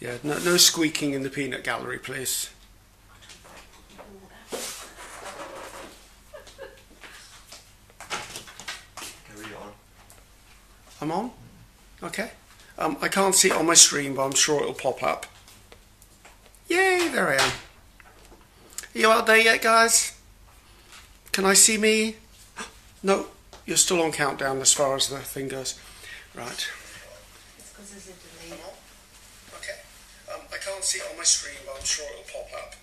Yeah, no, no squeaking in the peanut gallery, please. I'm on? Okay. Um, I can't see it on my stream, but I'm sure it'll pop up. Yay, there I am. Are you out there yet, guys? Can I see me? No, you're still on countdown as far as the thing goes. Right. It's because there's a delay. Okay. Um, I can't see it on my screen, but I'm sure it'll pop up.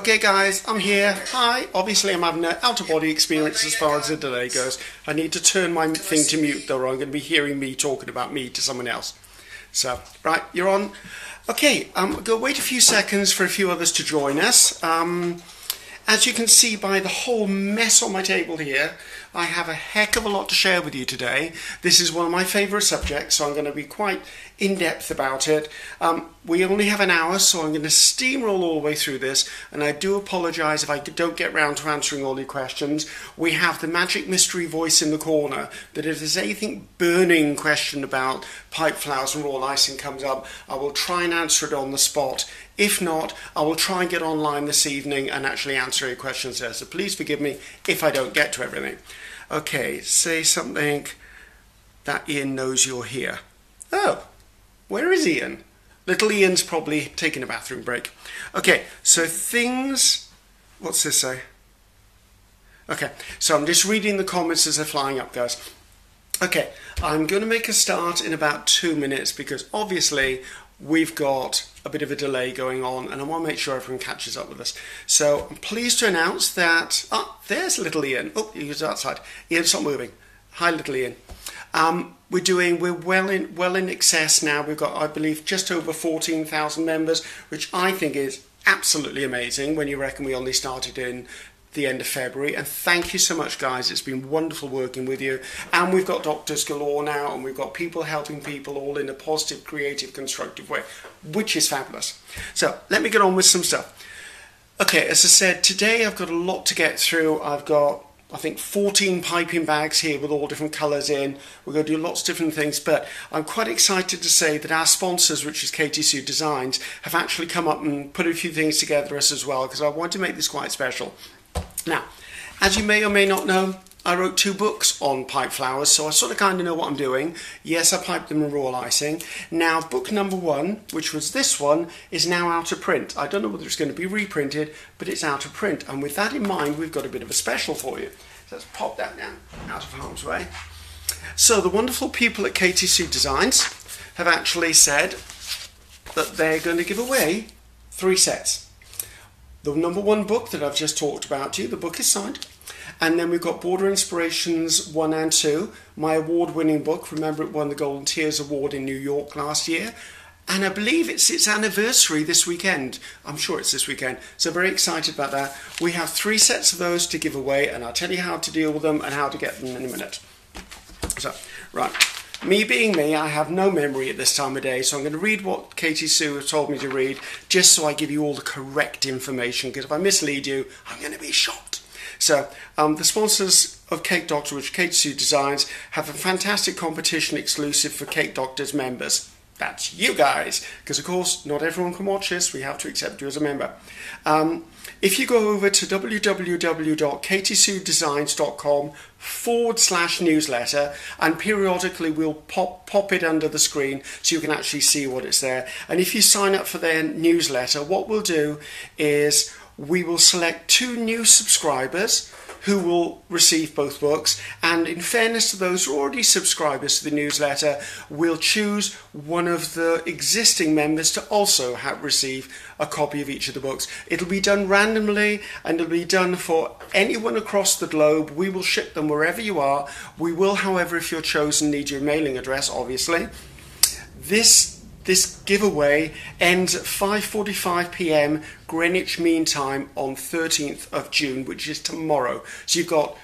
Okay, guys, I'm here. Hi. Obviously, I'm having an out of body experience as far as the delay goes. I need to turn my thing to mute, though, or I'm going to be hearing me talking about me to someone else. So, right, you're on. Okay, um, go wait a few seconds for a few others to join us. Um, as you can see by the whole mess on my table here, I have a heck of a lot to share with you today. This is one of my favourite subjects, so I'm going to be quite in depth about it. Um, we only have an hour, so I'm going to steamroll all the way through this, and I do apologise if I don't get round to answering all your questions. We have the magic mystery voice in the corner that if there's anything burning question about pipe flowers and royal icing comes up, I will try and answer it on the spot. If not, I will try and get online this evening and actually answer your questions there. So please forgive me if I don't get to everything. Okay, say something that Ian knows you're here. Oh, where is Ian? Little Ian's probably taking a bathroom break. Okay, so things. What's this say? Okay, so I'm just reading the comments as they're flying up, guys. Okay, I'm going to make a start in about two minutes because obviously we've got a bit of a delay going on and I want to make sure everyone catches up with us. So I'm pleased to announce that, oh, there's little Ian. Oh, he's outside. Ian, stop moving. Hi, little Ian. Um, we're doing, we're well in, well in excess now. We've got, I believe, just over 14,000 members, which I think is absolutely amazing when you reckon we only started in the end of February. And thank you so much, guys. It's been wonderful working with you. And we've got doctors galore now, and we've got people helping people all in a positive, creative, constructive way, which is fabulous. So let me get on with some stuff. Okay, as I said, today I've got a lot to get through. I've got I think 14 piping bags here with all different colours in. We're going to do lots of different things, but I'm quite excited to say that our sponsors, which is Katy Sue Designs, have actually come up and put a few things together us as well because I want to make this quite special. Now, as you may or may not know, I wrote two books on pipe flowers, so I sort of kind of know what I'm doing. Yes, I piped them in royal icing. Now, book number one, which was this one, is now out of print. I don't know whether it's going to be reprinted, but it's out of print. And with that in mind, we've got a bit of a special for you. So let's pop that down out of harm's way. So the wonderful people at Katy Sue Designs have actually said that they're going to give away three sets the number one book that I've just talked about to you. The book is signed. And then we've got Border Inspirations 1 and 2, my award winning book. Remember, it won the Golden Tears Award in New York last year. And I believe it's its anniversary this weekend. I'm sure it's this weekend. So, very excited about that. We have three sets of those to give away, and I'll tell you how to deal with them and how to get them in a minute. So, right. Me being me, I have no memory at this time of day, so I'm going to read what Katy Sue told me to read, just so I give you all the correct information, because if I mislead you, I'm going to be shot. So, um, the sponsors of Cake Doctor, which Katy Sue Designs, have a fantastic competition exclusive for Cake Doctor's members. That's you guys, because of course, not everyone can watch this, we have to accept you as a member. Um, if you go over to www.katysuedesigns.com forward slash newsletter, and periodically we'll pop, pop it under the screen so you can actually see what it's there. And if you sign up for their newsletter, what we'll do is we will select two new subscribers who will receive both books. And in fairness to those who are already subscribers to the newsletter, we'll choose one of the existing members to also have, receive a copy of each of the books. It'll be done randomly and it'll be done for anyone across the globe. We will ship them wherever you are. We will, however, if you're chosen, need your mailing address, obviously. This this giveaway ends at 5:45 p.m. Greenwich Mean Time on 13th of June, which is tomorrow. So you've got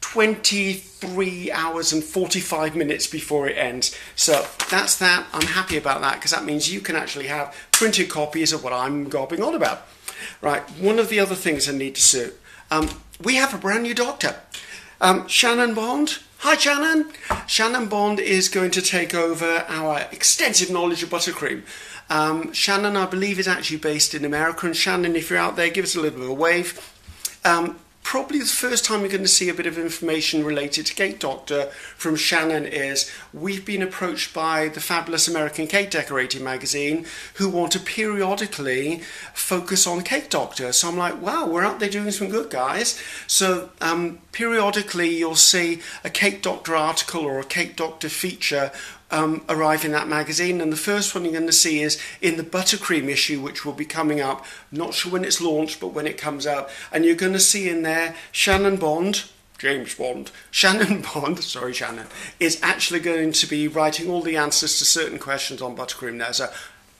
23 hours and 45 minutes before it ends. So that's that. I'm happy about that because that means you can actually have printed copies of what I'm gobbing on about. Right, one of the other things I need to say um, we have a brand new doctor. Um, Shannon Bond, Hi, Shannon. Shannon Bond is going to take over our extensive knowledge of buttercream. Um, Shannon, I believe, is actually based in America. And Shannon, if you're out there, give us a little bit of a wave. Um, probably the first time you're going to see a bit of information related to Cake Doctor from Shannon is we've been approached by the fabulous American Cake Decorating magazine who want to periodically focus on Cake Doctor. So I'm like, wow, we're out there doing some good, guys. So um, periodically you'll see a Cake Doctor article or a Cake Doctor feature um, arrive in that magazine. And the first one you're going to see is in the buttercream issue, which will be coming up. not sure when it's launched, but when it comes out. And you're going to see in there Shannon Bond. James Bond, Shannon Bond, sorry, Shannon, is actually going to be writing all the answers to certain questions on buttercream there. So,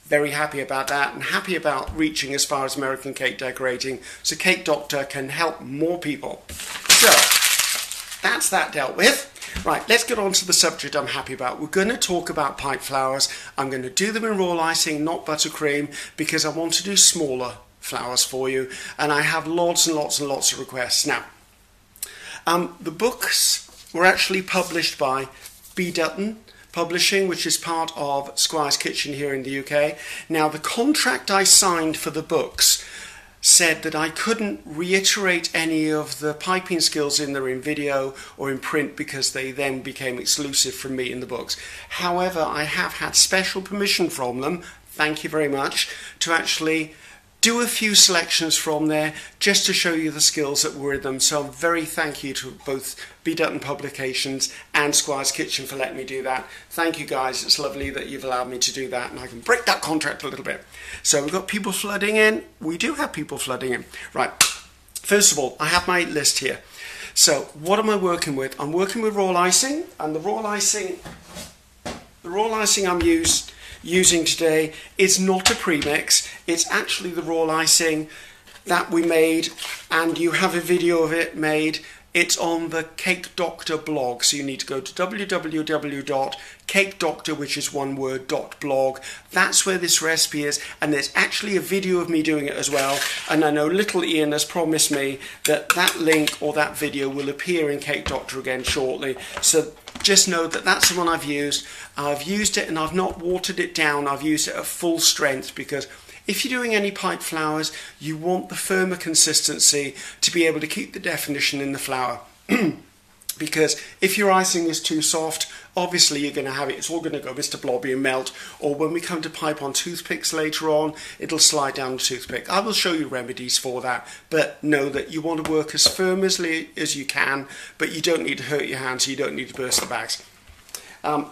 very happy about that and happy about reaching as far as American cake decorating so Cake Doctor can help more people. So, that's that dealt with. Right, let's get on to the subject I'm happy about. We're going to talk about pipe flowers. I'm going to do them in royal icing, not buttercream, because I want to do smaller flowers for you, and I have lots and lots and lots of requests. Now, um, the books were actually published by B. Dutton Publishing, which is part of Squire's Kitchen here in the UK. Now, the contract I signed for the books said that I couldn't reiterate any of the piping skills in there in video or in print because they then became exclusive from me in the books. However, I have had special permission from them, thank you very much, to actually do a few selections from there just to show you the skills that were in them. So I'm very thank you to both B. Dutton Publications and Squire's Kitchen for letting me do that. Thank you guys. It's lovely that you've allowed me to do that and I can break that contract a little bit. So we've got people flooding in. We do have people flooding in. Right. First of all, I have my list here. So what am I working with? I'm working with royal icing and the royal icing the royal icing I'm used using today is not a premix, it's actually the royal icing that we made, and you have a video of it made. It's on the Cake Doctor blog, so you need to go to www.cakedoctor, which is one word, dot blog. That's where this recipe is, and there's actually a video of me doing it as well. And I know little Ian has promised me that that link or that video will appear in Cake Doctor again shortly. So just know that that's the one I've used. I've used it and I've not watered it down. I've used it at full strength because if you're doing any pipe flowers, you want the firmer consistency to be able to keep the definition in the flower. because if your icing is too soft, obviously you're going to have it, it's all going to go Mr. Blobby and melt, or when we come to pipe on toothpicks later on, it'll slide down the toothpick. I will show you remedies for that, but know that you want to work as firm as, as you can, but you don't need to hurt your hands, you don't need to burst the bags. Um,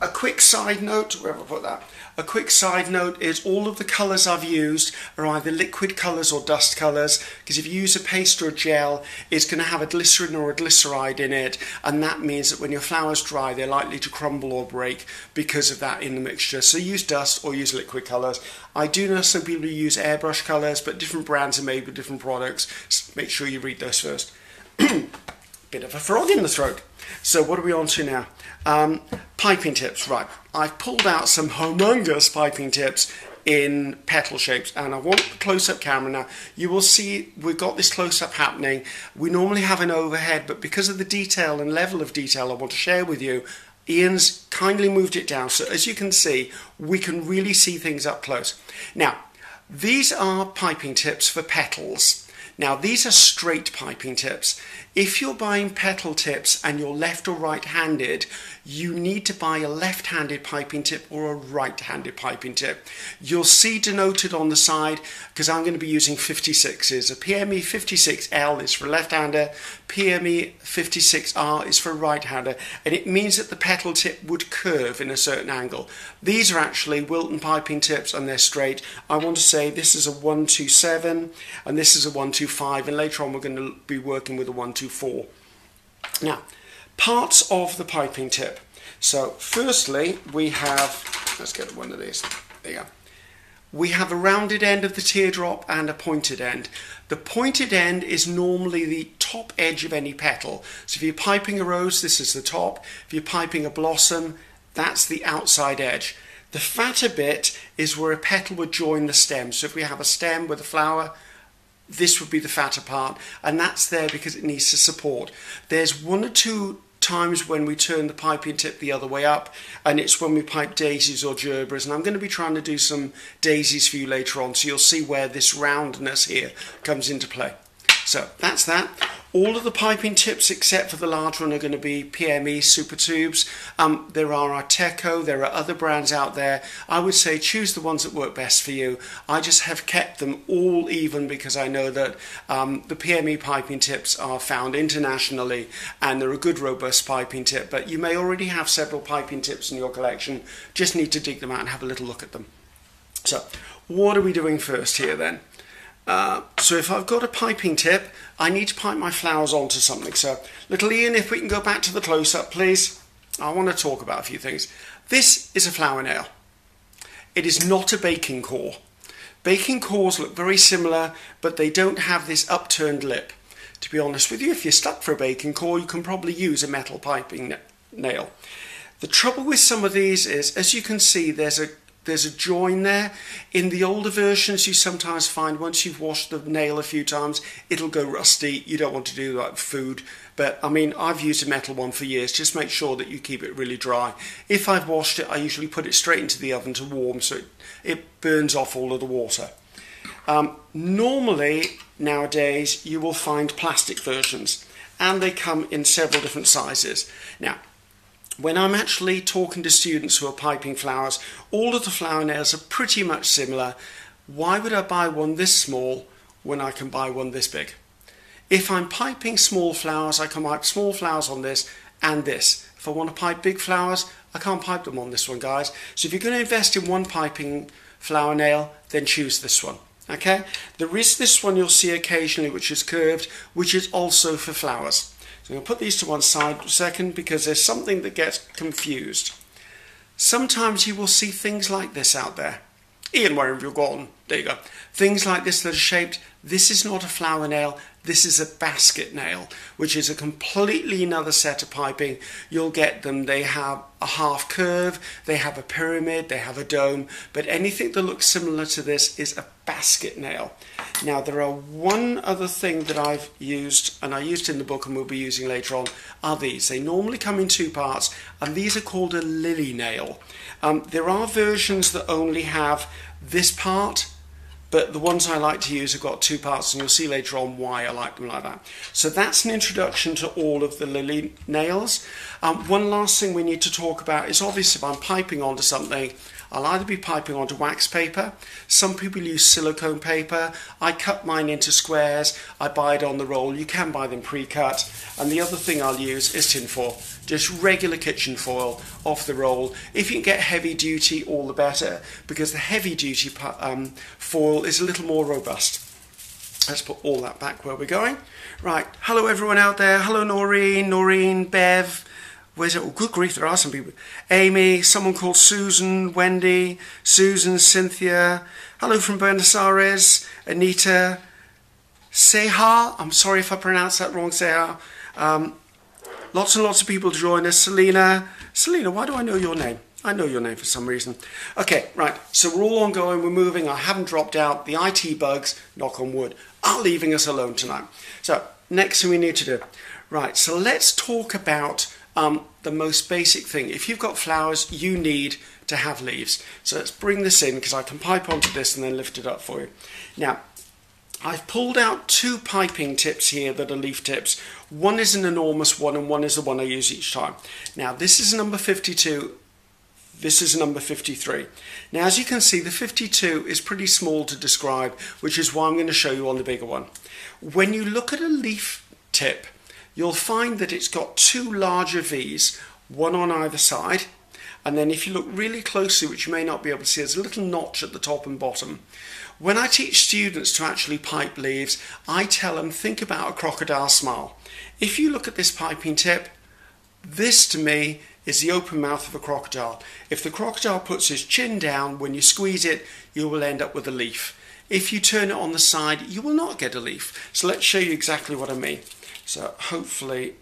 a quick side note, where have I put that? A quick side note is all of the colours I've used are either liquid colours or dust colours because if you use a paste or a gel it's going to have a glycerin or a glyceride in it and that means that when your flowers dry they're likely to crumble or break because of that in the mixture. So use dust or use liquid colours. I do know some people use airbrush colours but different brands are made with different products. So make sure you read those first. Bit of a frog in the throat. So what are we on to now? Um, piping tips, right. I've pulled out some humongous piping tips in petal shapes and I want the close-up camera now. You will see we've got this close-up happening. We normally have an overhead but because of the detail and level of detail I want to share with you Ian's kindly moved it down so as you can see we can really see things up close. Now these are piping tips for petals. Now these are straight piping tips if you're buying petal tips and you're left or right handed, you need to buy a left handed piping tip or a right handed piping tip. You'll see denoted on the side, because I'm going to be using 56s. A PME 56L is for left hander, PME 56R is for right hander, and it means that the petal tip would curve in a certain angle. These are actually Wilton piping tips and they're straight. I want to say this is a 127 and this is a 125, and later on we're going to be working with a 125 to 4. Now, parts of the piping tip. So, firstly, we have, let's get one of these. There you go. We have a rounded end of the teardrop and a pointed end. The pointed end is normally the top edge of any petal. So if you're piping a rose, this is the top. If you're piping a blossom, that's the outside edge. The fatter bit is where a petal would join the stem. So if we have a stem with a flower, this would be the fatter part, and that's there because it needs to support. There's one or two times when we turn the piping tip the other way up, and it's when we pipe daisies or gerberas. And I'm going to be trying to do some daisies for you later on, so you'll see where this roundness here comes into play. So that's that. All of the piping tips except for the large one are going to be PME Super Tubes. Um, there are Ateco, there are other brands out there. I would say choose the ones that work best for you. I just have kept them all even because I know that um, the PME piping tips are found internationally and they're a good robust piping tip. But you may already have several piping tips in your collection. Just need to dig them out and have a little look at them. So what are we doing first here then? Uh, so if I've got a piping tip, I need to pipe my flowers onto something. So little Ian, if we can go back to the close-up, please. I want to talk about a few things. This is a flower nail. It is not a baking core. Baking cores look very similar, but they don't have this upturned lip. To be honest with you, if you're stuck for a baking core, you can probably use a metal piping nail. The trouble with some of these is, as you can see, there's a there's a join there. In the older versions, you sometimes find once you've washed the nail a few times, it'll go rusty. You don't want to do that with food. But I mean, I've used a metal one for years. Just make sure that you keep it really dry. If I've washed it, I usually put it straight into the oven to warm so it, it burns off all of the water. Um, normally, nowadays, you will find plastic versions and they come in several different sizes. Now, when I'm actually talking to students who are piping flowers, all of the flower nails are pretty much similar. Why would I buy one this small when I can buy one this big? If I'm piping small flowers, I can pipe small flowers on this and this. If I want to pipe big flowers, I can't pipe them on this one, guys. So if you're going to invest in one piping flower nail, then choose this one. Okay? There is this one you'll see occasionally which is curved, which is also for flowers. So I'm going to put these to one side for a second because there's something that gets confused. Sometimes you will see things like this out there. Ian, where have you gone? There you go. Things like this that are shaped. This is not a flower nail. This is a basket nail, which is a completely another set of piping. You'll get them. They have a half curve, they have a pyramid, they have a dome, but anything that looks similar to this is a basket nail. Now, there are one other thing that I've used, and I used in the book and we'll be using later on, are these. They normally come in two parts, and these are called a lily nail. Um, there are versions that only have this part but the ones I like to use have got two parts, and you'll see later on why I like them like that. So that's an introduction to all of the lily nails. Um, one last thing we need to talk about is obviously if I'm piping onto something, I'll either be piping onto wax paper, some people use silicone paper, I cut mine into squares, I buy it on the roll, you can buy them pre-cut, and the other thing I'll use is tin foil, just regular kitchen foil off the roll. If you can get heavy duty, all the better, because the heavy duty um, foil is a little more robust. Let's put all that back where we're going. Right, hello everyone out there, hello Noreen, Noreen, Bev, Where's it? Oh, good grief, there are some people. Amy, someone called Susan, Wendy, Susan, Cynthia. Hello from Buenos Aires, Anita, Seha. I'm sorry if I pronounced that wrong, Seha. Um, lots and lots of people join us. Selena. Selena, why do I know your name? I know your name for some reason. Okay, right. So we're all ongoing. We're moving. I haven't dropped out. The IT bugs, knock on wood, are leaving us alone tonight. So next thing we need to do. Right. So let's talk about um, the most basic thing. If you've got flowers, you need to have leaves. So let's bring this in because I can pipe onto this and then lift it up for you. Now, I've pulled out two piping tips here that are leaf tips. One is an enormous one and one is the one I use each time. Now, this is number 52 this is number 53. Now, as you can see, the 52 is pretty small to describe, which is why I'm going to show you on the bigger one. When you look at a leaf tip, you'll find that it's got two larger V's, one on either side. And then if you look really closely, which you may not be able to see, there's a little notch at the top and bottom. When I teach students to actually pipe leaves, I tell them think about a crocodile smile. If you look at this piping tip, this to me is the open mouth of a crocodile. If the crocodile puts his chin down, when you squeeze it, you will end up with a leaf. If you turn it on the side, you will not get a leaf. So let's show you exactly what I mean. So hopefully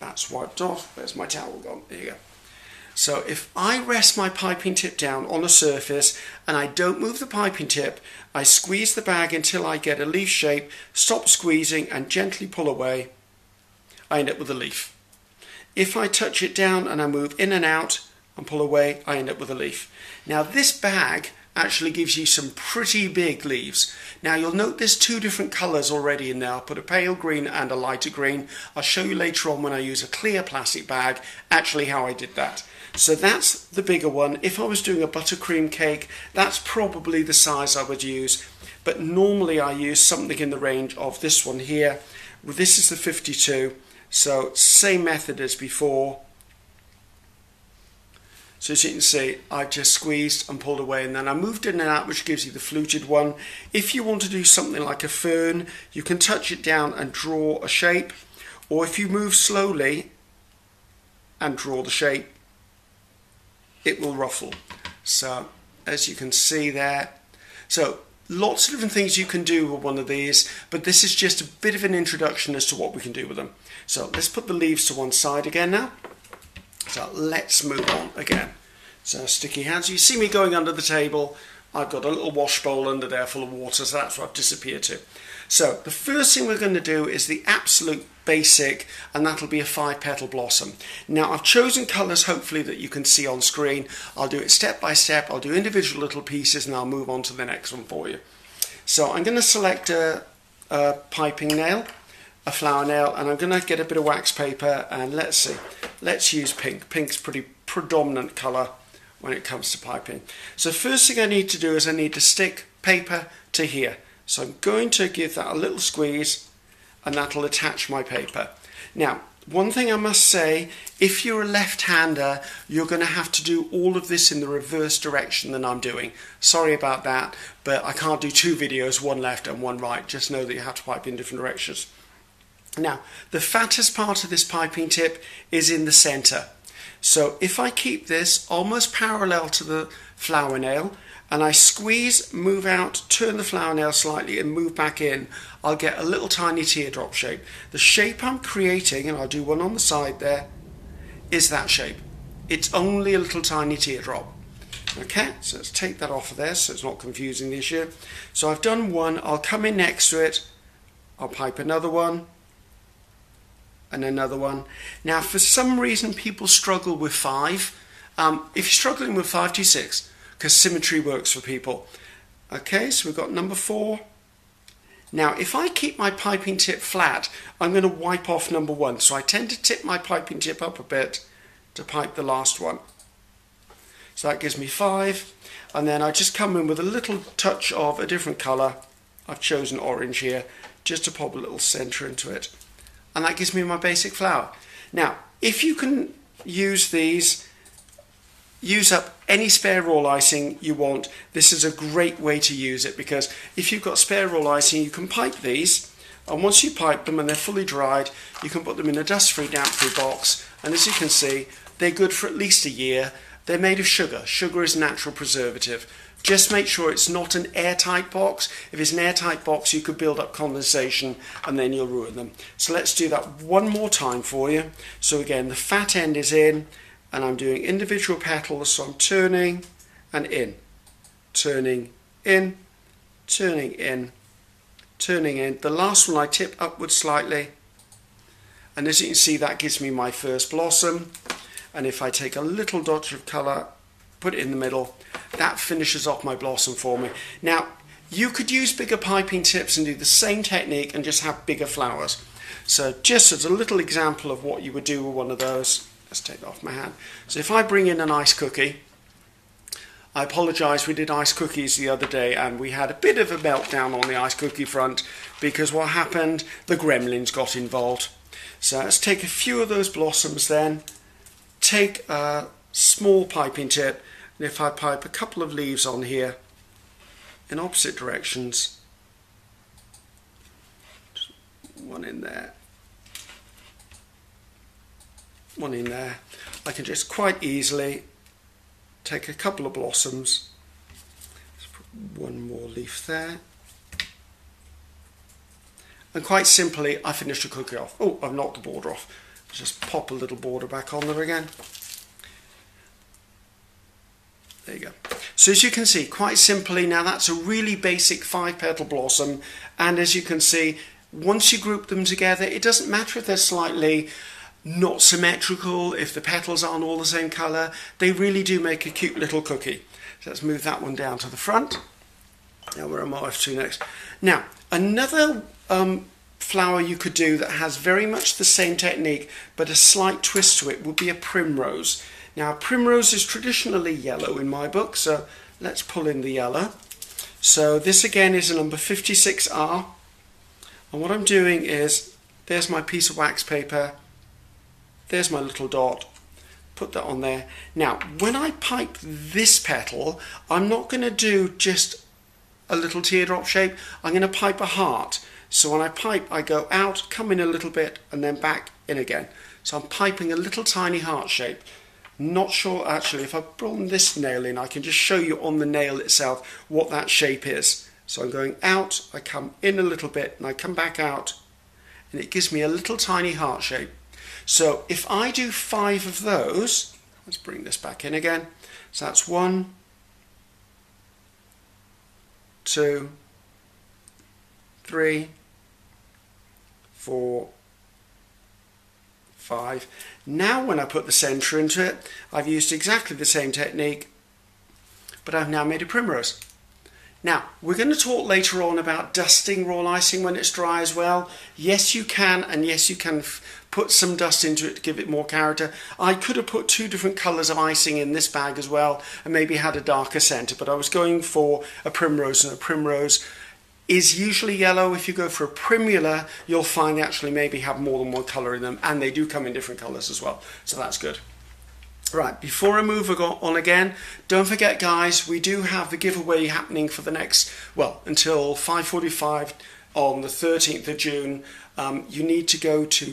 that's wiped off. Where's my towel gone? There you go. So if I rest my piping tip down on a surface and I don't move the piping tip, I squeeze the bag until I get a leaf shape, stop squeezing and gently pull away, I end up with a leaf. if I touch it down and I move in and out and pull away, I end up with a leaf. Now this bag actually gives you some pretty big leaves. Now you'll note there's two different colours already in there. I'll put a pale green and a lighter green. I'll show you later on when I use a clear plastic bag actually how I did that. So that's the bigger one. If I was doing a buttercream cake, that's probably the size I would use. But normally I use something in the range of this one here. This is the 52. So same method as before. So as you can see, I just squeezed and pulled away and then I moved in and out, which gives you the fluted one. If you want to do something like a fern, you can touch it down and draw a shape. Or if you move slowly and draw the shape, it will ruffle. So as you can see there, so lots of different things you can do with one of these, but this is just a bit of an introduction as to what we can do with them. So let's put the leaves to one side again now. So let's move on again. So sticky hands. You see me going under the table. I've got a little wash bowl under there full of water, so that's what I've disappeared to. So the first thing we're going to do is the absolute basic, and that'll be a five petal blossom. Now I've chosen colours hopefully that you can see on screen. I'll do it step by step. I'll do individual little pieces and I'll move on to the next one for you. So I'm going to select a, a piping nail, a flower nail, and I'm going to get a bit of wax paper and let's see. Let's use pink. Pink's pretty predominant colour when it comes to piping. So first thing I need to do is I need to stick paper to here. So I'm going to give that a little squeeze and that'll attach my paper. Now, one thing I must say, if you're a left-hander, you're going to have to do all of this in the reverse direction than I'm doing. Sorry about that, but I can't do two videos, one left and one right. Just know that you have to pipe in different directions. Now, the fattest part of this piping tip is in the center. So if I keep this almost parallel to the flower nail, and I squeeze, move out, turn the flower nail slightly and move back in, I'll get a little tiny teardrop shape. The shape I'm creating, and I'll do one on the side there, is that shape. It's only a little tiny teardrop. Okay, so let's take that off of there so it's not confusing the issue. So I've done one, I'll come in next to it, I'll pipe another one, and another one. Now, for some reason, people struggle with five. Um, if you're struggling with five, do six because symmetry works for people. Okay, so we've got number four. Now, if I keep my piping tip flat, I'm going to wipe off number one. So I tend to tip my piping tip up a bit to pipe the last one. So that gives me five. And then I just come in with a little touch of a different colour. I've chosen orange here, just to pop a little centre into it. And that gives me my basic flower. Now, if you can use these use up any spare royal icing you want. This is a great way to use it because if you've got spare royal icing, you can pipe these. And once you pipe them and they're fully dried, you can put them in a dust-free, damp-free box. And as you can see, they're good for at least a year. They're made of sugar. Sugar is a natural preservative. Just make sure it's not an airtight box. If it's an airtight box, you could build up condensation and then you'll ruin them. So let's do that one more time for you. So again, the fat end is in, and I'm doing individual petals so I'm turning and in turning in turning in turning in the last one I tip upwards slightly and as you can see that gives me my first blossom and if I take a little dot of colour put it in the middle that finishes off my blossom for me now you could use bigger piping tips and do the same technique and just have bigger flowers so just as a little example of what you would do with one of those Let's take that off my hand. So if I bring in an ice cookie, I apologise, we did ice cookies the other day and we had a bit of a meltdown on the ice cookie front because what happened? The gremlins got involved. So let's take a few of those blossoms then, take a small piping tip, and if I pipe a couple of leaves on here in opposite directions, one in there one in there, I can just quite easily take a couple of blossoms, one more leaf there, and quite simply I finish the cookie off. Oh, I've knocked the border off. Just pop a little border back on there again. There you go. So as you can see, quite simply, now that's a really basic five petal blossom. And as you can see, once you group them together, it doesn't matter if they're slightly not symmetrical, if the petals aren't all the same colour, they really do make a cute little cookie. So let's move that one down to the front. Now where am I off to next? Now, another um, flower you could do that has very much the same technique but a slight twist to it would be a primrose. Now, primrose is traditionally yellow in my book, so let's pull in the yellow. So this again is a number 56R. And what I'm doing is, there's my piece of wax paper, there's my little dot, put that on there. Now, when I pipe this petal, I'm not going to do just a little teardrop shape, I'm going to pipe a heart. So when I pipe, I go out, come in a little bit, and then back in again. So I'm piping a little tiny heart shape. Not sure actually, if I bring this nail in, I can just show you on the nail itself what that shape is. So I'm going out, I come in a little bit, and I come back out, and it gives me a little tiny heart shape. So if I do five of those, let's bring this back in again. So that's one, two, three, four, five. Now when I put the centre into it, I've used exactly the same technique, but I've now made a primrose. Now, we're going to talk later on about dusting royal icing when it's dry as well. Yes, you can, and yes, you can put some dust into it to give it more character. I could have put two different colours of icing in this bag as well, and maybe had a darker centre, but I was going for a primrose, and a primrose is usually yellow. If you go for a primula, you'll find they actually maybe have more than one colour in them, and they do come in different colours as well, so that's good. Right, before I move on again, don't forget guys, we do have the giveaway happening for the next, well, until 5.45 on the 13th of June. Um, you need to go to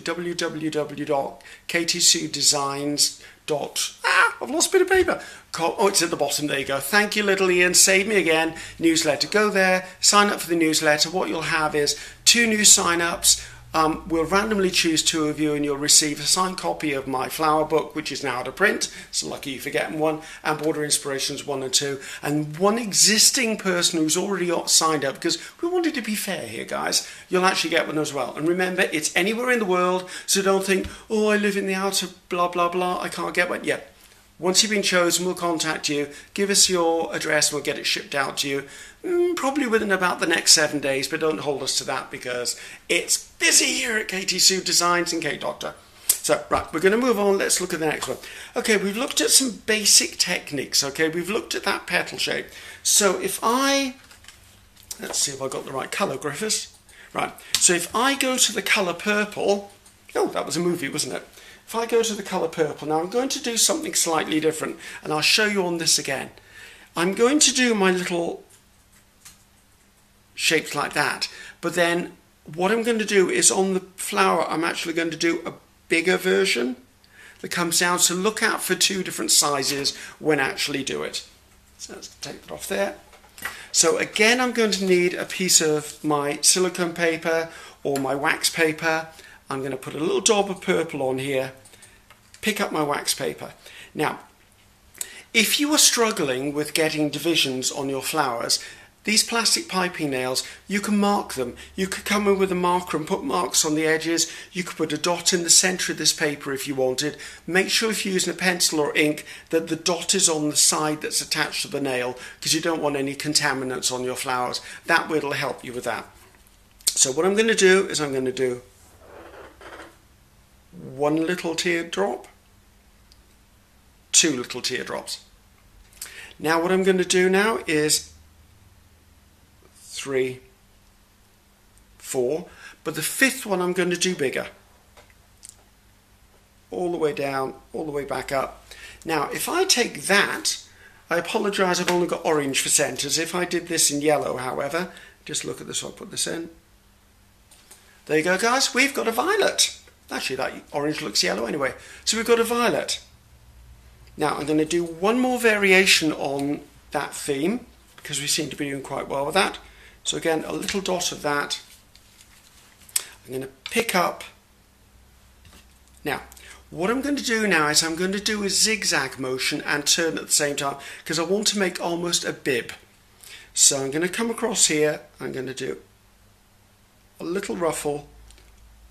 www.katysuedesigns.com. Ah, I've lost a bit of paper. Oh, it's at the bottom. There you go. Thank you, little Ian. Save me again. Newsletter. Go there, sign up for the newsletter. What you'll have is two new sign-ups um, we'll randomly choose two of you and you'll receive a signed copy of my flower book, which is now out of print. So lucky you for getting one, and Border Inspirations 1 and 2. And one existing person who's already signed up, because we wanted to be fair here, guys, you'll actually get one as well. And remember, it's anywhere in the world, so don't think, oh, I live in the outer blah, blah, blah, I can't get one. Yeah, once you've been chosen, we'll contact you, give us your address, and we'll get it shipped out to you. Mm, probably within about the next seven days, but don't hold us to that because it's busy here at Katy Sue Designs and Cake Doctor. So, right, we're going to move on. Let's look at the next one. Okay, we've looked at some basic techniques. Okay, we've looked at that petal shape. So, if I, let's see if I got the right colour, Griffiths. Right, so if I go to the colour purple, oh, that was a movie, wasn't it? If I go to the colour purple, now I'm going to do something slightly different, and I'll show you on this again. I'm going to do my little shapes like that, but then what I'm going to do is on the flower, I'm actually going to do a bigger version that comes down, so look out for two different sizes when actually do it. So let's take that off there. So again, I'm going to need a piece of my silicone paper or my wax paper I'm going to put a little daub of purple on here, pick up my wax paper. Now, if you are struggling with getting divisions on your flowers, these plastic piping nails, you can mark them. You could come in with a marker and put marks on the edges. You could put a dot in the centre of this paper if you wanted. Make sure if you're using a pencil or ink that the dot is on the side that's attached to the nail because you don't want any contaminants on your flowers. That will help you with that. So what I'm going to do is I'm going to do one little teardrop, two little teardrops. Now what I'm going to do now is three, four, but the fifth one I'm going to do bigger. All the way down, all the way back up. Now if I take that, I apologise I've only got orange for centres. If I did this in yellow however, just look at this, I'll put this in. There you go guys, we've got a violet. Actually, that orange looks yellow anyway. So we've got a violet. Now I'm going to do one more variation on that theme because we seem to be doing quite well with that. So again, a little dot of that. I'm going to pick up. Now, what I'm going to do now is I'm going to do a zigzag motion and turn at the same time because I want to make almost a bib. So I'm going to come across here. I'm going to do a little ruffle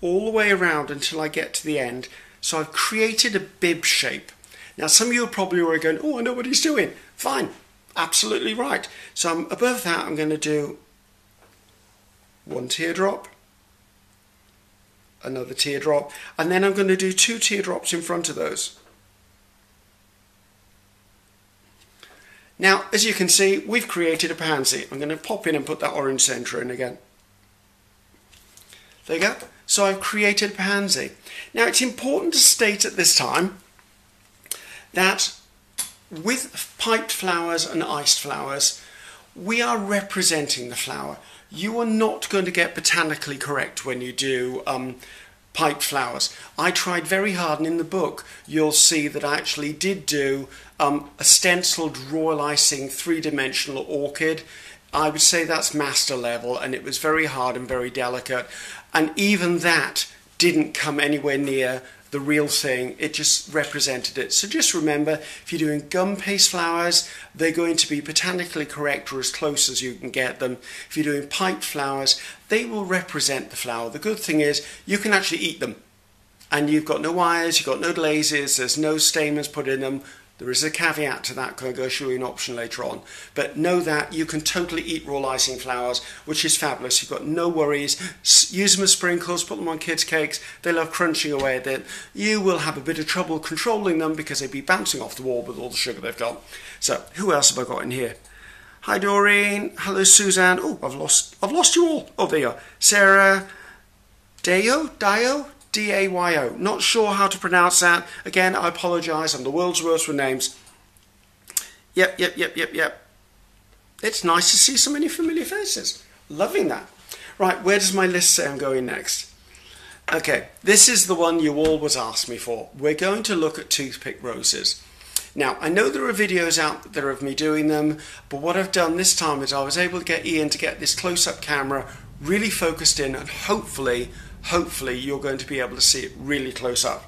all the way around until I get to the end. So I've created a bib shape. Now some of you are probably already going, oh, I know what he's doing. Fine, absolutely right. So I'm, above that, I'm going to do one teardrop, another teardrop, and then I'm going to do two teardrops in front of those. Now, as you can see, we've created a pansy. I'm going to pop in and put that orange centre in again. There you go. So I've created a pansy. Now, it's important to state at this time that with piped flowers and iced flowers, we are representing the flower. You are not going to get botanically correct when you do um, piped flowers. I tried very hard, and in the book, you'll see that I actually did do um, a stenciled royal icing three dimensional orchid. I would say that's master level, and it was very hard and very delicate. And even that didn't come anywhere near the real thing, it just represented it. So just remember, if you're doing gum paste flowers, they're going to be botanically correct or as close as you can get them. If you're doing piped flowers, they will represent the flower. The good thing is you can actually eat them. And you've got no wires, you've got no glazes, there's no stamens put in them, there is a caveat to that, an option later on. But know that you can totally eat royal icing flowers, which is fabulous. You've got no worries. Use them as sprinkles, put them on kids' cakes. They love crunching away at it. You will have a bit of trouble controlling them because they'd be bouncing off the wall with all the sugar they've got. So, who else have I got in here? Hi Doreen. Hello Suzanne. Oh, I've lost I've lost you all. Oh there you are. Sarah Dayo? Dio? D A Y O. Not sure how to pronounce that. Again, I apologise. I'm the world's worst with names. Yep, yep, yep, yep, yep. It's nice to see so many familiar faces. Loving that. Right, where does my list say I'm going next? Okay, this is the one you always ask me for. We're going to look at toothpick roses. Now, I know there are videos out there of me doing them, but what I've done this time is I was able to get Ian to get this close up camera really focused in and hopefully hopefully you're going to be able to see it really close up.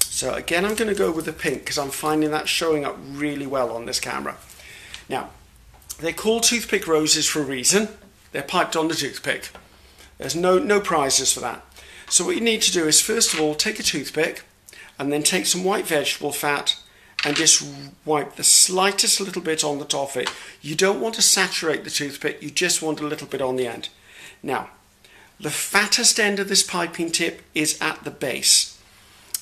So again, I'm going to go with the pink because I'm finding that showing up really well on this camera. Now, they're called toothpick roses for a reason. They're piped on the toothpick. There's no, no prizes for that. So what you need to do is first of all take a toothpick and then take some white vegetable fat and just wipe the slightest little bit on the top of it. You don't want to saturate the toothpick, you just want a little bit on the end. Now, the fattest end of this piping tip is at the base.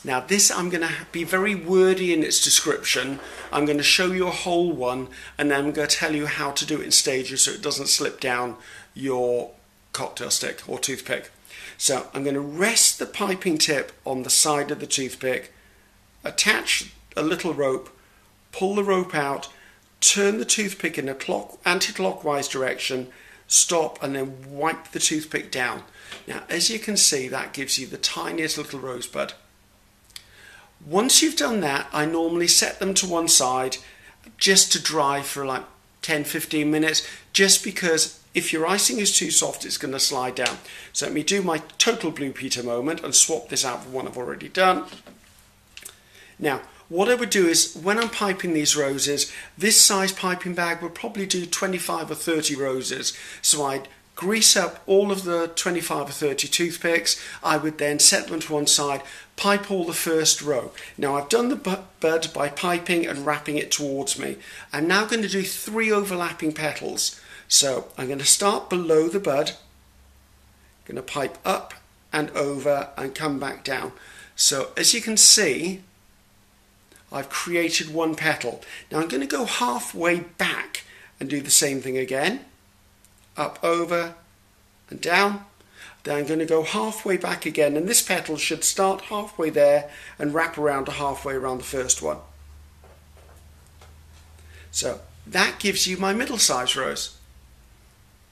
Now this I'm going to be very wordy in its description. I'm going to show you a whole one and then I'm going to tell you how to do it in stages so it doesn't slip down your cocktail stick or toothpick. So I'm going to rest the piping tip on the side of the toothpick, attach a little rope, pull the rope out, turn the toothpick in a clock, anti-clockwise direction stop and then wipe the toothpick down. Now, as you can see, that gives you the tiniest little rosebud. Once you've done that, I normally set them to one side just to dry for like 10 15 minutes, just because if your icing is too soft, it's going to slide down. So let me do my total Blue Peter moment and swap this out for one I've already done. Now, what I would do is when I'm piping these roses, this size piping bag would probably do 25 or 30 roses. So I'd grease up all of the 25 or 30 toothpicks. I would then set them to one side, pipe all the first row. Now I've done the bud by piping and wrapping it towards me. I'm now going to do three overlapping petals. So I'm going to start below the bud, going to pipe up and over and come back down. So as you can see, I've created one petal. Now I'm going to go halfway back and do the same thing again. Up, over, and down. Then I'm going to go halfway back again, and this petal should start halfway there and wrap around to halfway around the first one. So that gives you my middle size rose.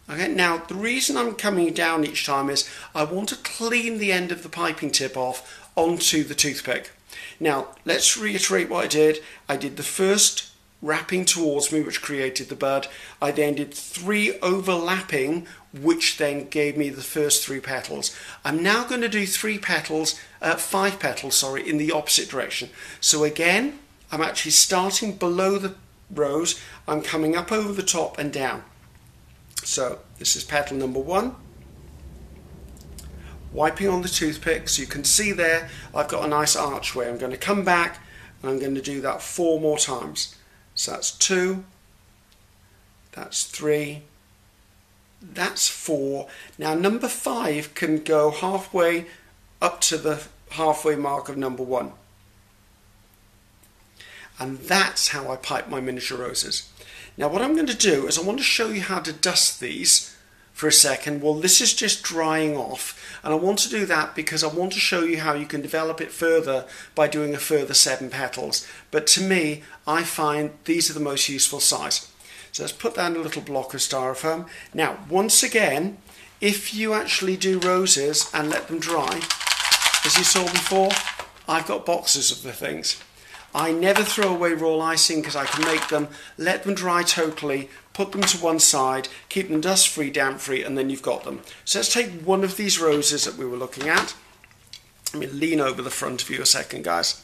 Okay, now the reason I'm coming down each time is I want to clean the end of the piping tip off onto the toothpick. Now, let's reiterate what I did. I did the first wrapping towards me, which created the bud. I then did three overlapping, which then gave me the first three petals. I'm now going to do three petals, uh, five petals, sorry, in the opposite direction. So again, I'm actually starting below the rose. I'm coming up over the top and down. So this is petal number one. Wiping on the toothpick so you can see there I've got a nice archway. I'm going to come back and I'm going to do that four more times. So that's two, that's three, that's four. Now number five can go halfway up to the halfway mark of number one. And that's how I pipe my miniature roses. Now what I'm going to do is I want to show you how to dust these for a second. Well, this is just drying off. And I want to do that because I want to show you how you can develop it further by doing a further seven petals. But to me, I find these are the most useful size. So let's put that in a little block of styrofoam. Now, once again, if you actually do roses and let them dry, as you saw before, I've got boxes of the things. I never throw away royal icing because I can make them, let them dry totally, put them to one side, keep them dust free, damp free, and then you've got them. So let's take one of these roses that we were looking at. Let me lean over the front of you a second, guys.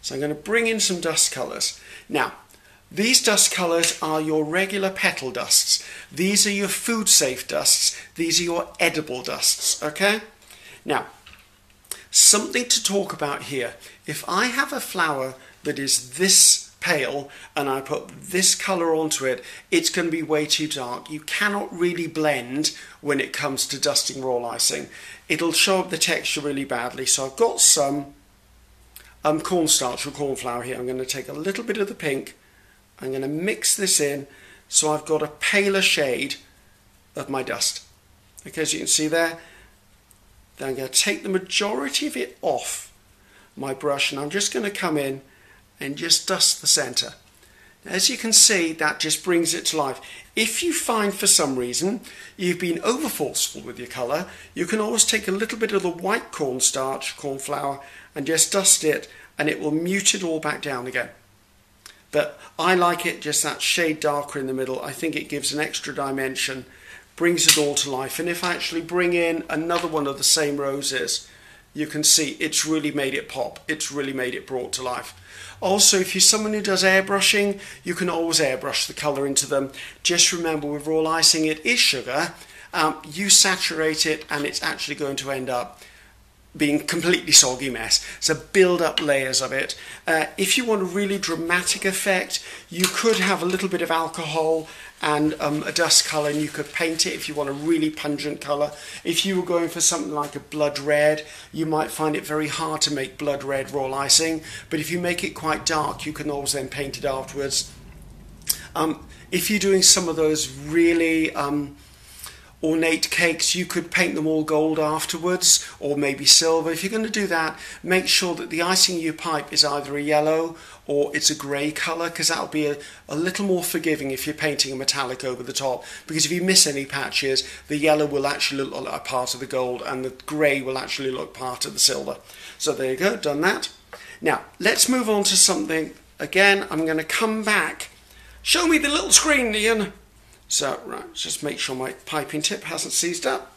So I'm going to bring in some dust colours. Now, these dust colours are your regular petal dusts. These are your food safe dusts. These are your edible dusts, okay? Now, something to talk about here. If I have a flower that is this pale and I put this colour onto it, it's going to be way too dark. You cannot really blend when it comes to dusting royal icing. It'll show up the texture really badly. So I've got some um, cornstarch or cornflour here. I'm going to take a little bit of the pink. I'm going to mix this in so I've got a paler shade of my dust. Okay, as you can see there, then I'm going to take the majority of it off my brush and I'm just going to come in and just dust the center. As you can see, that just brings it to life. If you find for some reason you've been over forceful with your colour, you can always take a little bit of the white cornstarch, corn flour, and just dust it and it will mute it all back down again. But I like it just that shade darker in the middle. I think it gives an extra dimension, brings it all to life. And if I actually bring in another one of the same roses, you can see it's really made it pop. It's really made it brought to life. Also, if you're someone who does airbrushing, you can always airbrush the colour into them. Just remember with royal icing, it is sugar. Um, you saturate it and it's actually going to end up being completely soggy mess. So build up layers of it. Uh, if you want a really dramatic effect, you could have a little bit of alcohol and um, a dust colour and you could paint it if you want a really pungent colour. If you were going for something like a blood red, you might find it very hard to make blood red royal icing, but if you make it quite dark, you can always then paint it afterwards. Um, if you're doing some of those really um, ornate cakes, you could paint them all gold afterwards, or maybe silver. If you're going to do that, make sure that the icing you pipe is either a yellow or it's a grey colour, because that'll be a, a little more forgiving if you're painting a metallic over the top. Because if you miss any patches, the yellow will actually look like a part of the gold, and the grey will actually look part of the silver. So there you go, done that. Now, let's move on to something. Again, I'm going to come back. Show me the little screen, Ian. So, right, just make sure my piping tip hasn't seized up.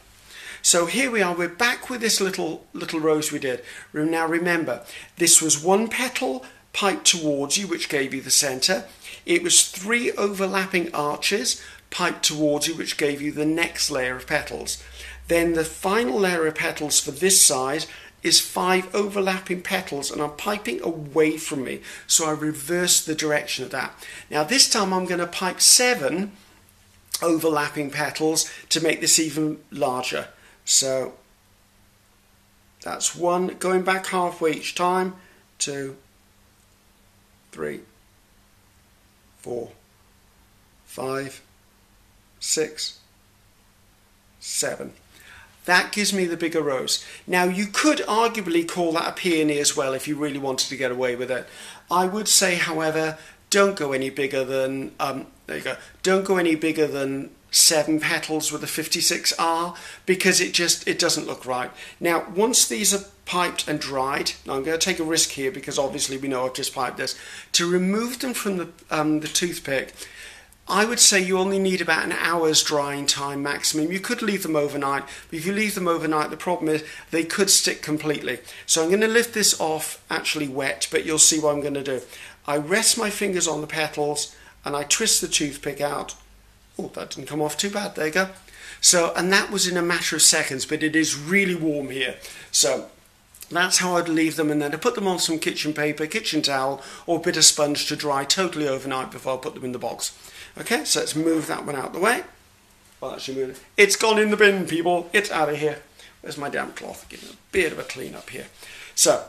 So here we are, we're back with this little little rose we did. Now remember, this was one petal piped towards you, which gave you the centre. It was three overlapping arches piped towards you, which gave you the next layer of petals. Then the final layer of petals for this side is five overlapping petals and I'm piping away from me. So I reverse the direction of that. Now this time I'm going to pipe seven overlapping petals to make this even larger. So that's one, going back halfway each time, two, three, four, five, six, seven. That gives me the bigger rose. Now you could arguably call that a peony as well if you really wanted to get away with it. I would say, however, don't go any bigger than um, there you go. Don't go any bigger than seven petals with a 56R because it just it doesn't look right. Now once these are piped and dried, I'm going to take a risk here because obviously we know I've just piped this. To remove them from the um, the toothpick, I would say you only need about an hour's drying time maximum. You could leave them overnight, but if you leave them overnight, the problem is they could stick completely. So I'm going to lift this off actually wet, but you'll see what I'm going to do. I rest my fingers on the petals and I twist the toothpick out. Oh, that didn't come off too bad. There you go. So, and that was in a matter of seconds, but it is really warm here. So that's how I'd leave them and then I put them on some kitchen paper, kitchen towel or a bit of sponge to dry totally overnight before I put them in the box. Okay, so let's move that one out of the way. Well, actually move it. It's gone in the bin, people. It's out of here. Where's my damn cloth? Give a bit of a clean up here. So,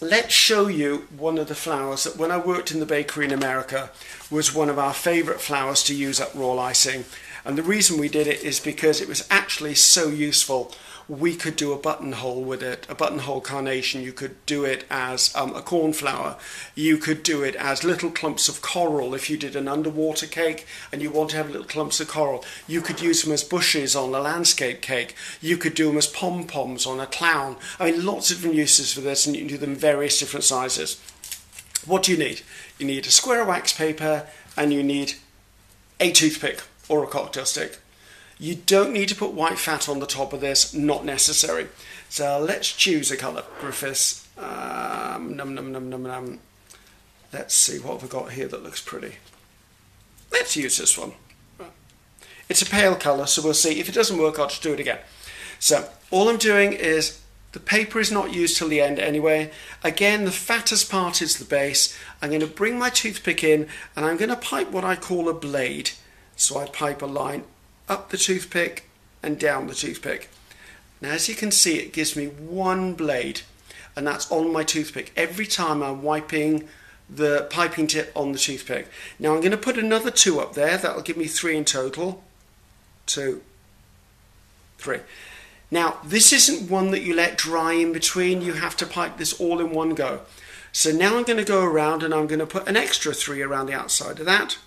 let's show you one of the flowers that when I worked in the bakery in America was one of our favourite flowers to use up royal icing. And the reason we did it is because it was actually so useful we could do a buttonhole with it, a buttonhole carnation. You could do it as um, a cornflower. You could do it as little clumps of coral if you did an underwater cake and you want to have little clumps of coral. You could use them as bushes on a landscape cake. You could do them as pom poms on a clown. I mean, lots of different uses for this, and you can do them various different sizes. What do you need? You need a square of wax paper and you need a toothpick or a cocktail stick. You don't need to put white fat on the top of this, not necessary. So let's choose a colour, Griffiths. Um, num, num, num, num, num. Let's see what we've got here that looks pretty. Let's use this one. It's a pale colour, so we'll see. If it doesn't work, I'll just do it again. So all I'm doing is the paper is not used till the end anyway. Again, the fattest part is the base. I'm going to bring my toothpick in and I'm going to pipe what I call a blade. So I pipe a line up the toothpick and down the toothpick. Now as you can see it gives me one blade and that's on my toothpick every time I'm wiping the piping tip on the toothpick. Now I'm going to put another two up there, that'll give me three in total. Two, three. Now this isn't one that you let dry in between, you have to pipe this all in one go. So now I'm going to go around and I'm going to put an extra three around the outside of that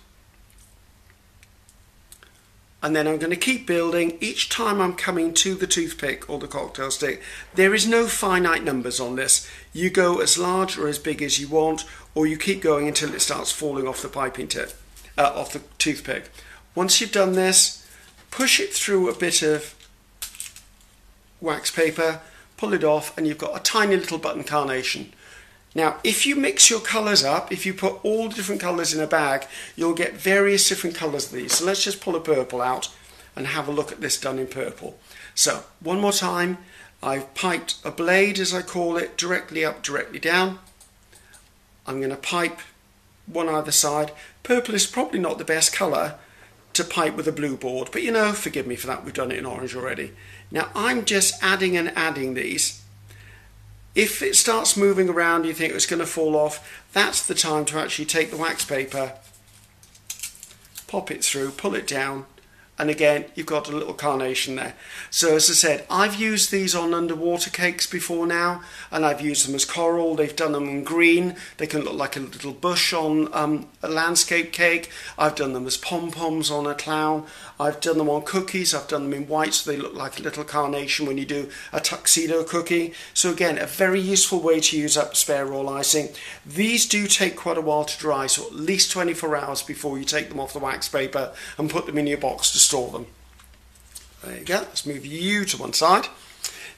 and then I'm going to keep building each time I'm coming to the toothpick or the cocktail stick. There is no finite numbers on this. You go as large or as big as you want, or you keep going until it starts falling off the piping tip, uh, off the toothpick. Once you've done this, push it through a bit of wax paper, pull it off, and you've got a tiny little button carnation. Now, if you mix your colours up, if you put all the different colours in a bag, you'll get various different colours of these. So let's just pull a purple out and have a look at this done in purple. So, one more time, I've piped a blade, as I call it, directly up, directly down. I'm going to pipe one either side. Purple is probably not the best colour to pipe with a blue board, but you know, forgive me for that, we've done it in orange already. Now, I'm just adding and adding these if it starts moving around, you think it's going to fall off, that's the time to actually take the wax paper, pop it through, pull it down, and again you've got a little carnation there. So as I said I've used these on underwater cakes before now and I've used them as coral. They've done them in green. They can look like a little bush on um, a landscape cake. I've done them as pom-poms on a clown. I've done them on cookies. I've done them in white so they look like a little carnation when you do a tuxedo cookie. So again a very useful way to use up spare royal icing. These do take quite a while to dry so at least 24 hours before you take them off the wax paper and put them in your box to store them. There you go. Let's move you to one side.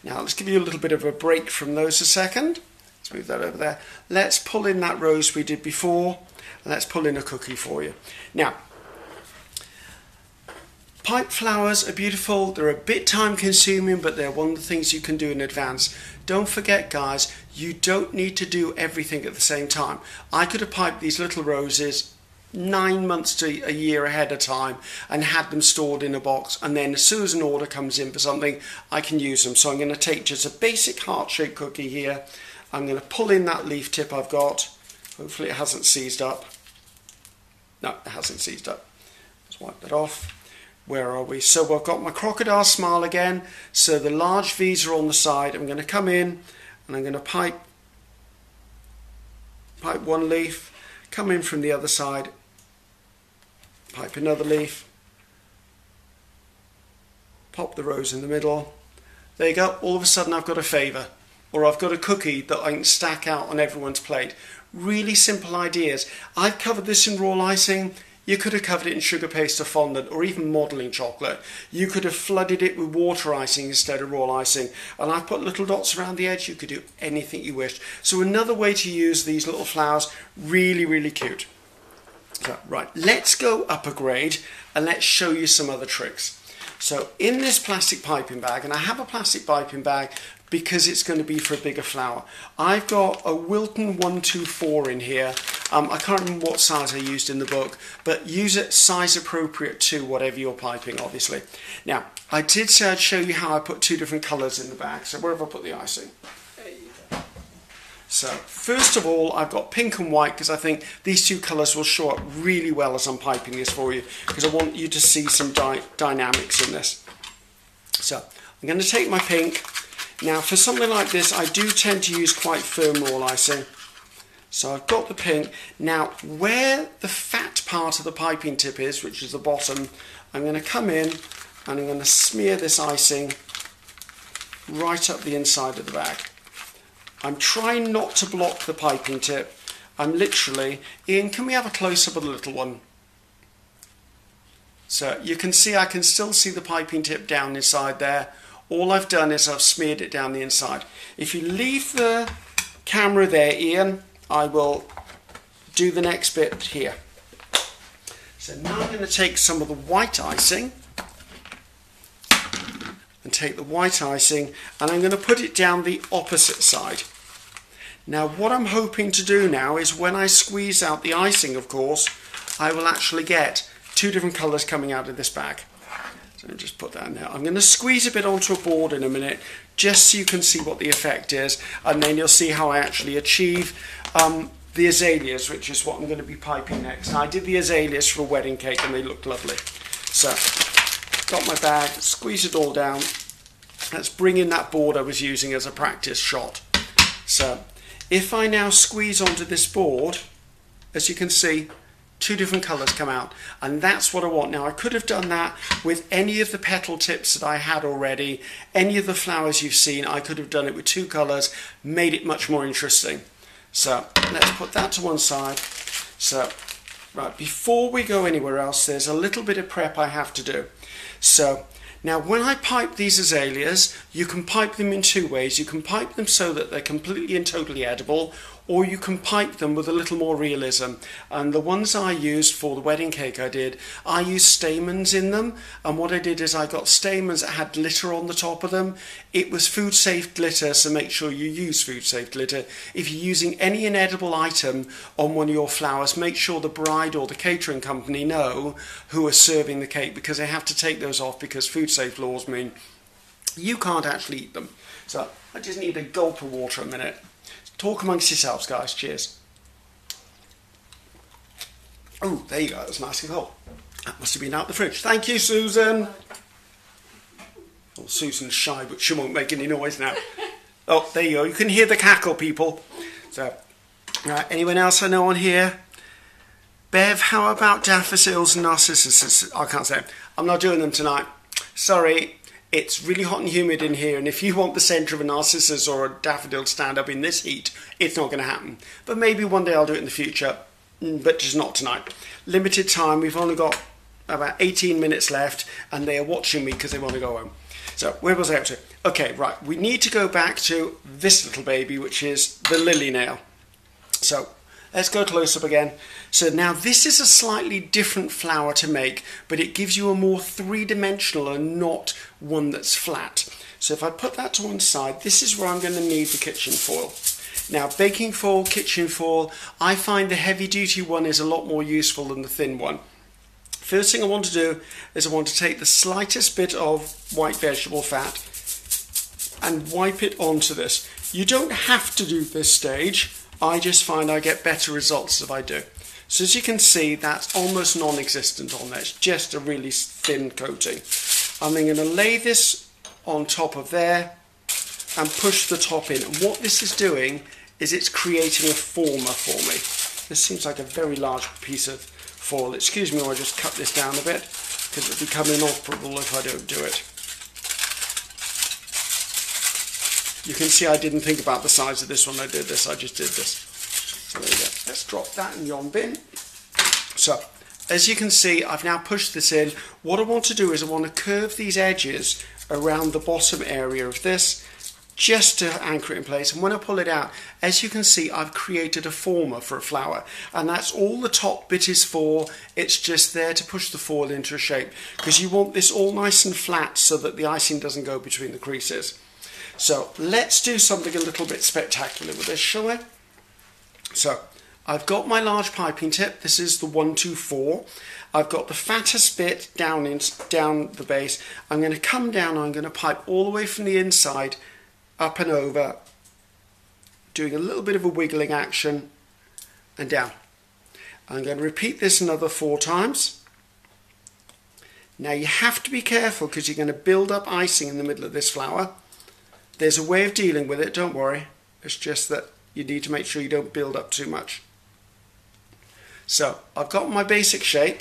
Now let's give you a little bit of a break from those a second. Let's move that over there. Let's pull in that rose we did before. And let's pull in a cookie for you. Now, pipe flowers are beautiful. They're a bit time consuming, but they're one of the things you can do in advance. Don't forget, guys, you don't need to do everything at the same time. I could have piped these little roses nine months to a year ahead of time and had them stored in a box. And then as soon as an order comes in for something I can use them. So I'm going to take just a basic heart-shaped cookie here. I'm going to pull in that leaf tip I've got. Hopefully it hasn't seized up. No it hasn't seized up. Let's wipe that off. Where are we? So I've got my crocodile smile again. So the large V's are on the side. I'm going to come in and I'm going to pipe pipe one leaf come in from the other side pipe another leaf, pop the rose in the middle. There you go, all of a sudden I've got a favour, or I've got a cookie that I can stack out on everyone's plate. Really simple ideas. I've covered this in royal icing. You could have covered it in sugar paste or fondant or even modelling chocolate. You could have flooded it with water icing instead of royal icing. And I've put little dots around the edge. You could do anything you wished. So another way to use these little flowers, really, really cute. Right, let's go up a grade and let's show you some other tricks. So in this plastic piping bag, and I have a plastic piping bag because it's going to be for a bigger flower. I've got a Wilton 124 in here. Um, I can't remember what size I used in the book, but use it size appropriate to whatever you're piping, obviously. Now, I did say I'd show you how I put two different colours in the bag. So where have I put the icing? So first of all, I've got pink and white because I think these two colours will show up really well as I'm piping this for you because I want you to see some dy dynamics in this. So I'm going to take my pink. Now for something like this, I do tend to use quite firm royal icing. So I've got the pink. Now where the fat part of the piping tip is, which is the bottom, I'm going to come in and I'm going to smear this icing right up the inside of the bag. I'm trying not to block the piping tip. I'm literally, Ian, can we have a close-up of the little one? So you can see, I can still see the piping tip down inside there. All I've done is I've smeared it down the inside. If you leave the camera there, Ian, I will do the next bit here. So now I'm going to take some of the white icing and take the white icing and I'm going to put it down the opposite side. Now what I'm hoping to do now is when I squeeze out the icing of course I will actually get two different colours coming out of this bag. So I'll just put that in there. I'm going to squeeze a bit onto a board in a minute just so you can see what the effect is and then you'll see how I actually achieve um, the azaleas which is what I'm going to be piping next. I did the azaleas for a wedding cake and they looked lovely. So got my bag, squeeze it all down. Let's bring in that board I was using as a practice shot. So if I now squeeze onto this board, as you can see, two different colours come out and that's what I want. Now I could have done that with any of the petal tips that I had already, any of the flowers you've seen, I could have done it with two colours, made it much more interesting. So let's put that to one side. So right, before we go anywhere else, there's a little bit of prep I have to do. So now, when I pipe these azaleas, you can pipe them in two ways. You can pipe them so that they're completely and totally edible, or you can pipe them with a little more realism. And the ones I used for the wedding cake I did, I used stamens in them. And what I did is I got stamens that had glitter on the top of them. It was food safe glitter, so make sure you use food safe glitter. If you're using any inedible item on one of your flowers, make sure the bride or the catering company know who are serving the cake because they have to take those off because food safe laws mean you can't actually eat them. So I just need a gulp of water a minute. Talk amongst yourselves, guys. Cheers. Oh, there you go. That's nice and cold. That must have been out the fridge. Thank you, Susan. Well, Susan's shy, but she won't make any noise now. Oh, there you go. You can hear the cackle, people. So, right, anyone else I know on here? Bev, how about daffodils and narcissus? I can't say. I'm not doing them tonight. Sorry. It's really hot and humid in here, and if you want the centre of a narcissus or a daffodil to stand up in this heat, it's not going to happen. But maybe one day I'll do it in the future, mm, but just not tonight. Limited time, we've only got about 18 minutes left, and they are watching me because they want to go home. So, where was I up to? Okay, right, we need to go back to this little baby, which is the lily nail. So, Let's go close up again. So now this is a slightly different flower to make, but it gives you a more three-dimensional and not one that's flat. So if I put that to one side, this is where I'm going to need the kitchen foil. Now, baking foil, kitchen foil, I find the heavy duty one is a lot more useful than the thin one. First thing I want to do is I want to take the slightest bit of white vegetable fat and wipe it onto this. You don't have to do this stage, I just find I get better results if I do. So as you can see, that's almost non-existent on there. It's just a really thin coating. I'm then going to lay this on top of there and push the top in. And what this is doing is it's creating a former for me. This seems like a very large piece of foil. Excuse me while I just cut this down a bit because it'll become inoperable if I don't do it. You can see I didn't think about the size of this when I did this, I just did this. So there you go. Let's drop that in yon bin. So, as you can see, I've now pushed this in. What I want to do is I want to curve these edges around the bottom area of this just to anchor it in place. And when I pull it out, as you can see, I've created a former for a flower. And that's all the top bit is for. It's just there to push the foil into a shape because you want this all nice and flat so that the icing doesn't go between the creases. So let's do something a little bit spectacular with this, shall we? So I've got my large piping tip. This is the 124. I've got the fattest bit down in, down the base. I'm going to come down. I'm going to pipe all the way from the inside up and over, doing a little bit of a wiggling action and down. I'm going to repeat this another four times. Now you have to be careful because you're going to build up icing in the middle of this flower. There's a way of dealing with it, don't worry. It's just that you need to make sure you don't build up too much. So I've got my basic shape.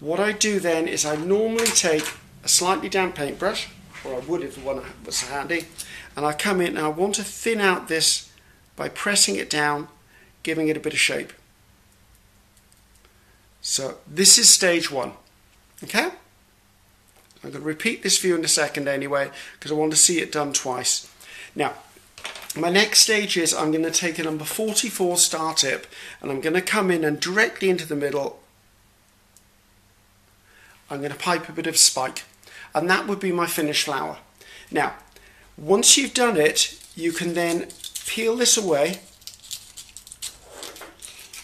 What I do then is I normally take a slightly damp paintbrush, or I would if the one was handy, and I come in and I want to thin out this by pressing it down, giving it a bit of shape. So this is stage one. Okay? I'm going to repeat this you in a second anyway, because I want to see it done twice. Now, my next stage is I'm going to take a number 44 star tip and I'm going to come in and directly into the middle I'm going to pipe a bit of spike and that would be my finished flower. Now once you've done it, you can then peel this away,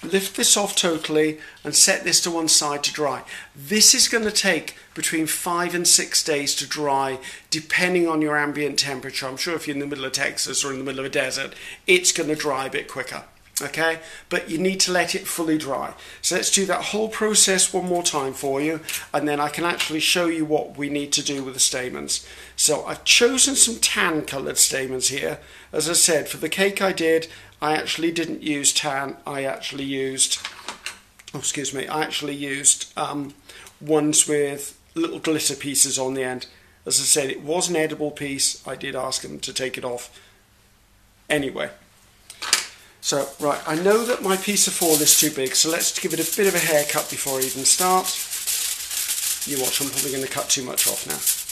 lift this off totally and set this to one side to dry. This is going to take between five and six days to dry, depending on your ambient temperature. I'm sure if you're in the middle of Texas or in the middle of a desert, it's going to dry a bit quicker. Okay, but you need to let it fully dry. So let's do that whole process one more time for you, and then I can actually show you what we need to do with the stamens. So I've chosen some tan coloured stamens here. As I said, for the cake I did, I actually didn't use tan. I actually used, oh, excuse me, I actually used um, ones with little glitter pieces on the end. As I said, it was an edible piece. I did ask them to take it off. Anyway. So, right, I know that my piece of foil is too big, so let's give it a bit of a haircut before I even start. You watch, I'm probably going to cut too much off now.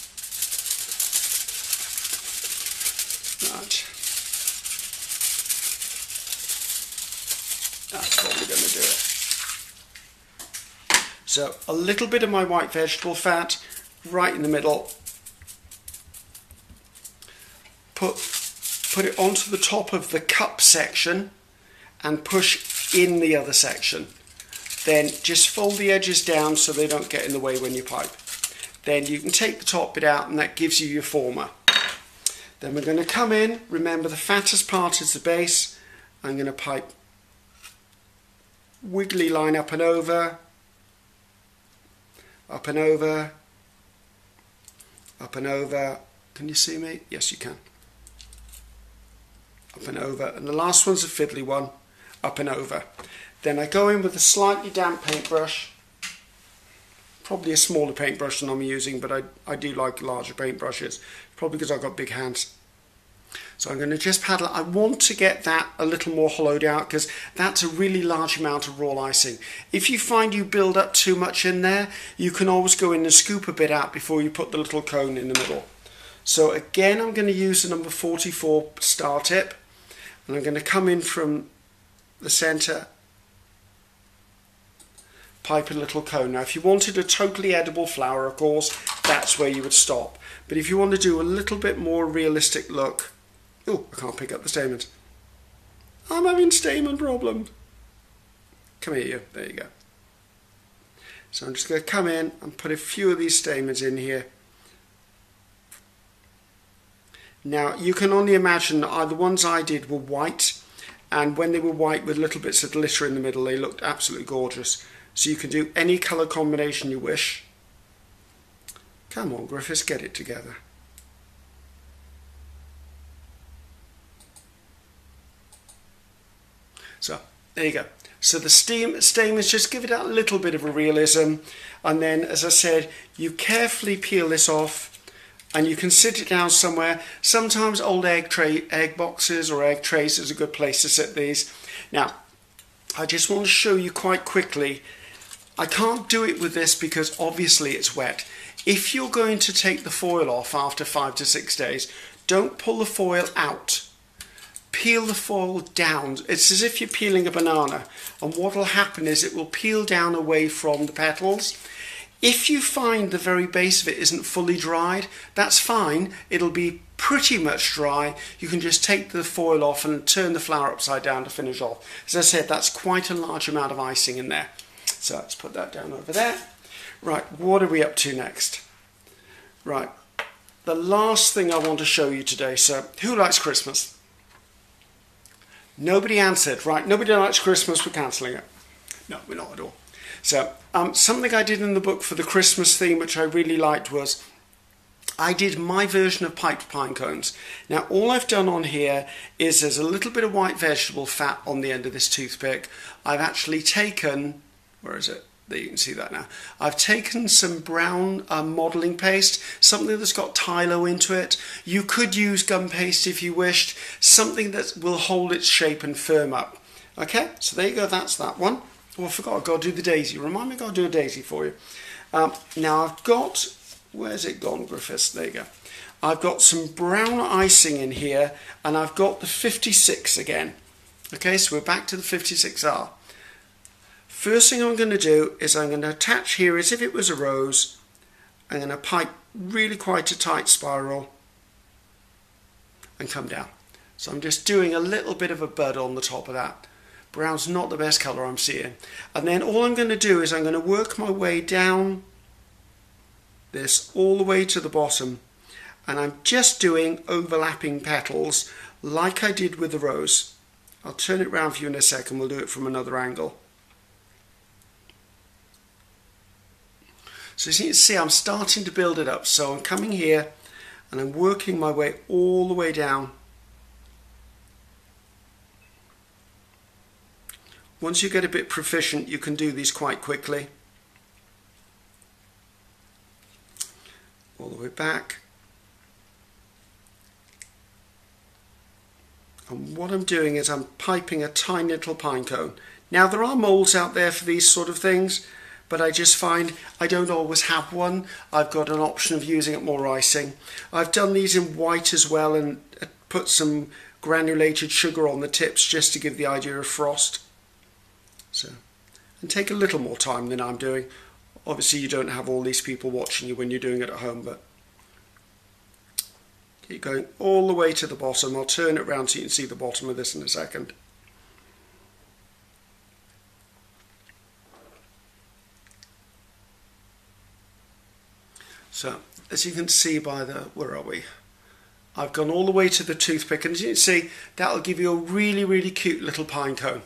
So, a little bit of my white vegetable fat right in the middle. Put, put it onto the top of the cup section and push in the other section. Then just fold the edges down so they don't get in the way when you pipe. Then you can take the top bit out and that gives you your former. Then we're going to come in, remember the fattest part is the base. I'm going to pipe wiggly line up and over, up and over, up and over. Can you see me? Yes, you can. Up and over. And the last one's a fiddly one up and over. Then I go in with a slightly damp paintbrush, probably a smaller paintbrush than I'm using, but I, I do like larger paintbrushes, probably because I've got big hands. So I'm going to just paddle. I want to get that a little more hollowed out because that's a really large amount of royal icing. If you find you build up too much in there, you can always go in and scoop a bit out before you put the little cone in the middle. So again, I'm going to use the number 44 star tip and I'm going to come in from the centre, pipe a little cone. Now if you wanted a totally edible flower, of course, that's where you would stop. But if you want to do a little bit more realistic look, oh, I can't pick up the stamens. I'm having stamen problems. Come here, you. There you go. So I'm just going to come in and put a few of these stamens in here. Now you can only imagine that the ones I did were white and when they were white with little bits of glitter in the middle they looked absolutely gorgeous so you can do any colour combination you wish come on Griffiths get it together so there you go so the steam stamens just give it a little bit of a realism and then as I said you carefully peel this off and you can sit it down somewhere. Sometimes old egg tray, egg boxes or egg trays is a good place to sit these. Now, I just want to show you quite quickly. I can't do it with this because obviously it's wet. If you're going to take the foil off after five to six days, don't pull the foil out. Peel the foil down. It's as if you're peeling a banana. And what will happen is it will peel down away from the petals. If you find the very base of it isn't fully dried, that's fine. It'll be pretty much dry. You can just take the foil off and turn the flower upside down to finish off. As I said, that's quite a large amount of icing in there. So let's put that down over there. Right, what are we up to next? Right, the last thing I want to show you today. So, who likes Christmas? Nobody answered. Right, nobody likes Christmas. We're cancelling it. No, we're not at all. So, um, something I did in the book for the Christmas theme, which I really liked, was I did my version of piped pine cones. Now, all I've done on here is there's a little bit of white vegetable fat on the end of this toothpick. I've actually taken, where is it? There you can see that now. I've taken some brown um, modelling paste, something that's got Tylo into it. You could use gum paste if you wished, something that will hold its shape and firm up. Okay, so there you go, that's that one. Oh, I forgot, I've got to do the daisy. Remind me, I've got to do a daisy for you. Um, now I've got, where's it gone, Griffiths? There you go. I've got some brown icing in here, and I've got the 56 again. Okay, so we're back to the 56R. First thing I'm going to do is I'm going to attach here as if it was a rose. I'm going to pipe really quite a tight spiral and come down. So I'm just doing a little bit of a bud on the top of that. Brown's not the best colour I'm seeing. And then all I'm going to do is I'm going to work my way down this all the way to the bottom. And I'm just doing overlapping petals like I did with the rose. I'll turn it round for you in a second. We'll do it from another angle. So as you can see, I'm starting to build it up. So I'm coming here and I'm working my way all the way down Once you get a bit proficient, you can do these quite quickly. All the way back. And what I'm doing is I'm piping a tiny little pine cone. Now there are molds out there for these sort of things, but I just find I don't always have one. I've got an option of using it more icing. I've done these in white as well and uh, put some granulated sugar on the tips just to give the idea of frost. So, and take a little more time than I'm doing. Obviously, you don't have all these people watching you when you're doing it at home, but keep going all the way to the bottom. I'll turn it around so you can see the bottom of this in a second. So, as you can see by the, where are we? I've gone all the way to the toothpick, and as you can see, that'll give you a really, really cute little pine cone.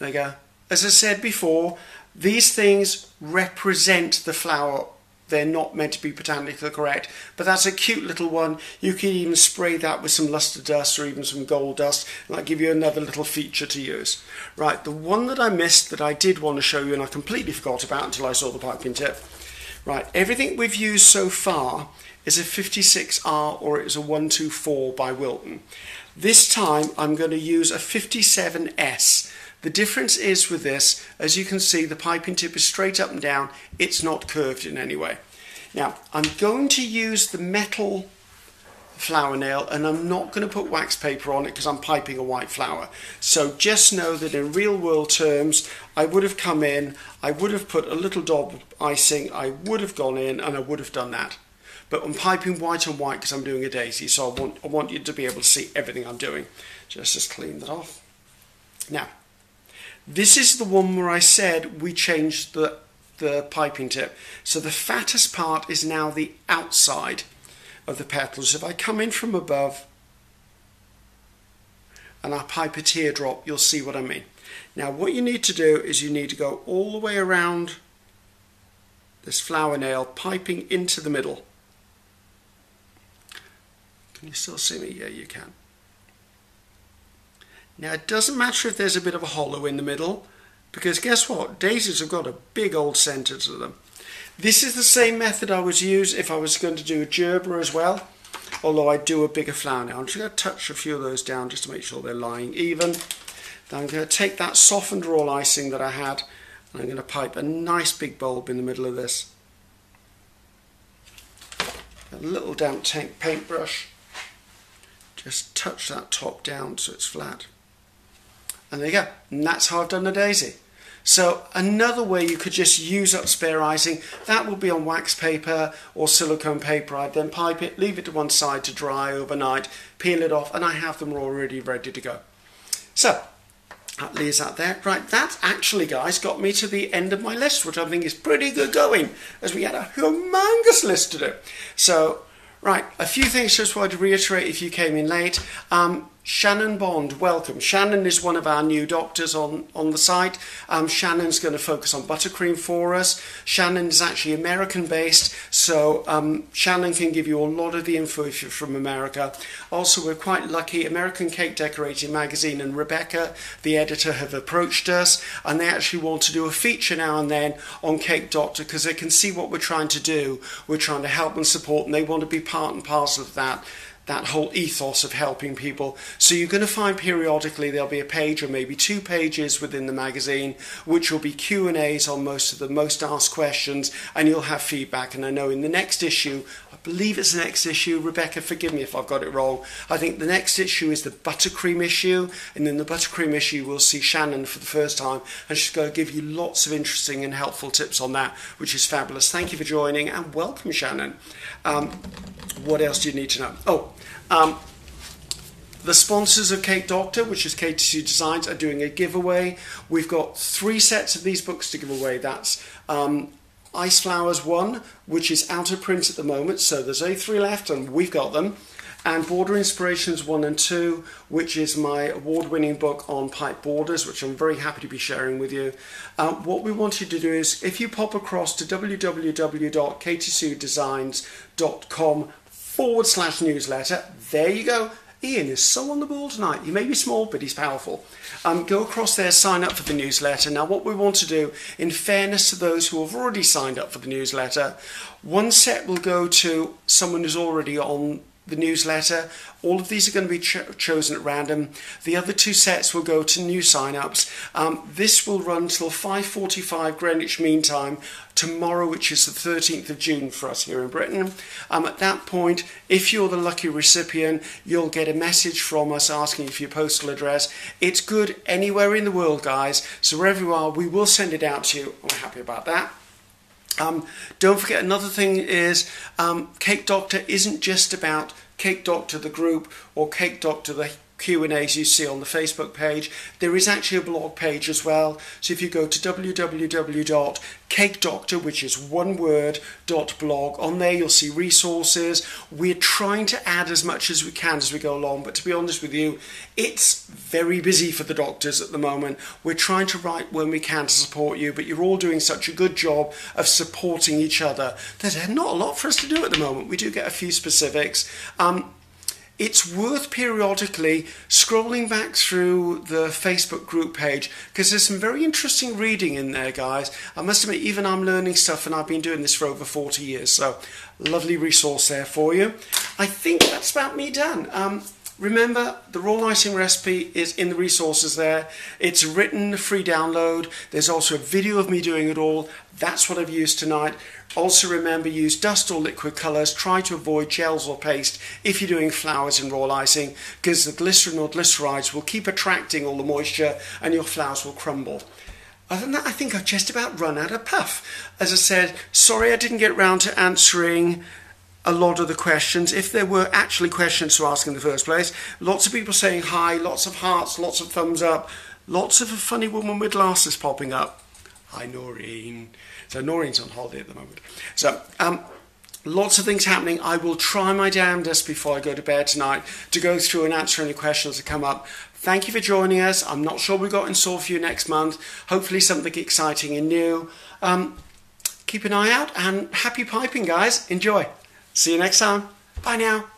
There you go. As I said before, these things represent the flower. They're not meant to be botanically correct, but that's a cute little one. You can even spray that with some luster dust or even some gold dust, and that'll give you another little feature to use. Right, the one that I missed that I did want to show you and I completely forgot about until I saw the piping tip. Right, everything we've used so far is a 56R or it is a 124 by Wilton. This time I'm going to use a 57S the difference is with this, as you can see, the piping tip is straight up and down. It's not curved in any way. Now, I'm going to use the metal flower nail and I'm not going to put wax paper on it because I'm piping a white flower. So just know that in real world terms, I would have come in, I would have put a little dab of icing, I would have gone in and I would have done that. But I'm piping white on white because I'm doing a daisy, so I want, I want you to be able to see everything I'm doing. Just, just clean that off. Now, this is the one where I said we changed the, the piping tip. So the fattest part is now the outside of the petals. If I come in from above and I pipe a teardrop, you'll see what I mean. Now what you need to do is you need to go all the way around this flower nail, piping into the middle. Can you still see me? Yeah, you can. Now it doesn't matter if there's a bit of a hollow in the middle because guess what? Daisies have got a big old centre to them. This is the same method I would use if I was going to do a gerber as well, although I do a bigger flower now. I'm just going to touch a few of those down just to make sure they're lying even. Then I'm going to take that softened royal icing that I had and I'm going to pipe a nice big bulb in the middle of this. a little damp paintbrush. Just touch that top down so it's flat. And there you go. And that's how I've done the daisy. So another way you could just use up spare icing, that will be on wax paper or silicone paper. I'd then pipe it, leave it to one side to dry overnight, peel it off, and I have them already ready to go. So that leaves that there. Right, that actually, guys, got me to the end of my list, which I think is pretty good going, as we had a humongous list to do. So, right, a few things just wanted to reiterate if you came in late. Um, Shannon Bond, welcome. Shannon is one of our new doctors on, on the site. Um, Shannon's going to focus on buttercream for us. Shannon is actually American based, so um, Shannon can give you a lot of the info if you're from America. Also, we're quite lucky. American Cake Decorating Magazine and Rebecca, the editor, have approached us and they actually want to do a feature now and then on Cake Doctor because they can see what we're trying to do. We're trying to help and support, and they want to be part and parcel of that that whole ethos of helping people. So you're going to find periodically there'll be a page or maybe two pages within the magazine which will be Q&As on most of the most asked questions and you'll have feedback. And I know in the next issue I believe it's the next issue Rebecca forgive me if I've got it wrong I think the next issue is the buttercream issue and in the buttercream issue we'll see Shannon for the first time and she's going to give you lots of interesting and helpful tips on that which is fabulous. Thank you for joining and welcome Shannon. Um, what else do you need to know? Oh um, the sponsors of Cake Doctor, which is Katy Sue Designs, are doing a giveaway. We've got three sets of these books to give away. That's um, Ice Flowers 1, which is out of print at the moment, so there's only three left, and we've got them. And Border Inspirations 1 and 2, which is my award winning book on pipe borders, which I'm very happy to be sharing with you. Uh, what we want you to do is if you pop across to www.katysuedesigns.com forward slash newsletter. There you go. Ian is so on the ball tonight. He may be small, but he's powerful. Um, go across there, sign up for the newsletter. Now, what we want to do, in fairness to those who have already signed up for the newsletter, one set will go to someone who's already on the newsletter. All of these are going to be cho- chosen at random. The other two sets will go to new sign-ups. Um, this will run till 5:45 Greenwich Mean Time tomorrow, which is the 13th of June for us here in Britain. Um, at that point, if you're the lucky recipient, you'll get a message from us asking for your postal address. It's good anywhere in the world, guys. So wherever you are, we will send it out to you. We're happy about that. Um, don't forget another thing is um, Cake Doctor isn't just about Cake Doctor the group or Cake Doctor the Q&As you see on the Facebook page. There is actually a blog page as well. So if you go to www.cakedoctor, which is one word, .blog, on there you'll see resources. We're trying to add as much as we can as we go along, but to be honest with you, it's very busy for the doctors at the moment. We're trying to write when we can to support you, but you're all doing such a good job of supporting each other. There's not a lot for us to do at the moment. We do get a few specifics. Um, it's worth periodically scrolling back through the Facebook group page because there's some very interesting reading in there, guys. I must admit, even I'm learning stuff and I've been doing this for over 40 years, so lovely resource there for you. I think that's about me done. Um, Remember, the royal icing recipe is in the resources there. It's written, free download. There's also a video of me doing it all. That's what I've used tonight. Also remember, use dust or liquid colours. Try to avoid gels or paste if you're doing flowers in royal icing because the glycerin or glycerides will keep attracting all the moisture and your flowers will crumble. Other than that, I think I've just about run out of puff. As I said, sorry I didn't get round to answering a lot of the questions, if there were actually questions to ask in the first place. Lots of people saying hi, lots of hearts, lots of thumbs up, lots of a funny woman with glasses popping up. Hi, Noreen. So Noreen's on holiday at the moment. So, um, lots of things happening. I will try my damnedest before I go to bed tonight to go through and answer any questions that come up. Thank you for joining us. I'm not sure we've got in store for you next month. Hopefully, something exciting and new. Um, keep an eye out and happy piping, guys. Enjoy. See you next time. Bye now.